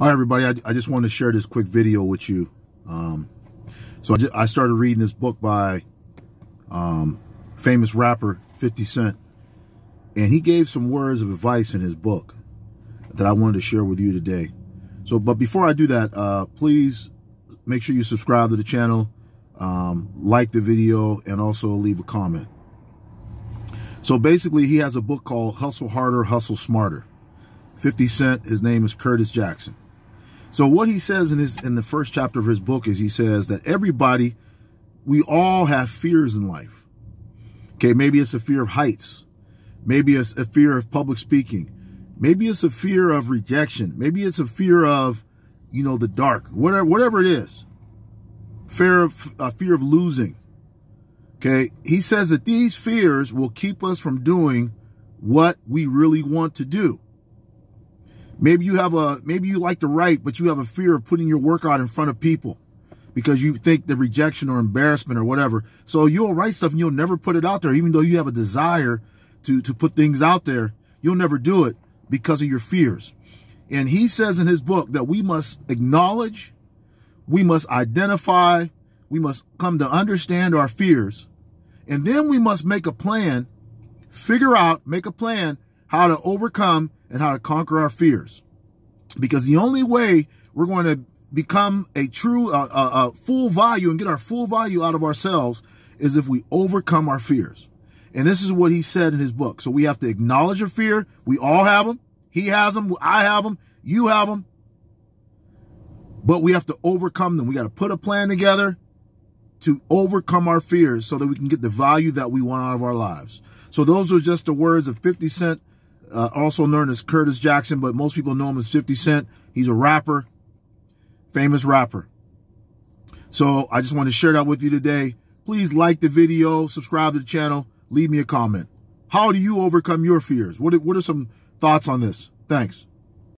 Hi, everybody. I, I just wanted to share this quick video with you. Um, so I, just, I started reading this book by um, famous rapper 50 Cent. And he gave some words of advice in his book that I wanted to share with you today. So, but before I do that, uh, please make sure you subscribe to the channel, um, like the video, and also leave a comment. So basically, he has a book called Hustle Harder, Hustle Smarter. 50 Cent, his name is Curtis Jackson. So what he says in his in the first chapter of his book is he says that everybody, we all have fears in life. Okay, maybe it's a fear of heights. Maybe it's a fear of public speaking. Maybe it's a fear of rejection. Maybe it's a fear of, you know, the dark. Whatever, whatever it is. Fear of a fear of losing. Okay, he says that these fears will keep us from doing what we really want to do. Maybe you have a, maybe you like to write, but you have a fear of putting your work out in front of people because you think the rejection or embarrassment or whatever. So you'll write stuff and you'll never put it out there, even though you have a desire to, to put things out there. You'll never do it because of your fears. And he says in his book that we must acknowledge, we must identify, we must come to understand our fears, and then we must make a plan, figure out, make a plan how to overcome and how to conquer our fears. Because the only way we're going to become a true, uh, uh, uh, full value and get our full value out of ourselves is if we overcome our fears. And this is what he said in his book. So we have to acknowledge our fear. We all have them. He has them. I have them. You have them. But we have to overcome them. We got to put a plan together to overcome our fears so that we can get the value that we want out of our lives. So those are just the words of 50 Cent uh, also known as Curtis Jackson, but most people know him as 50 Cent. He's a rapper, famous rapper. So I just want to share that with you today. Please like the video, subscribe to the channel, leave me a comment. How do you overcome your fears? What, what are some thoughts on this? Thanks.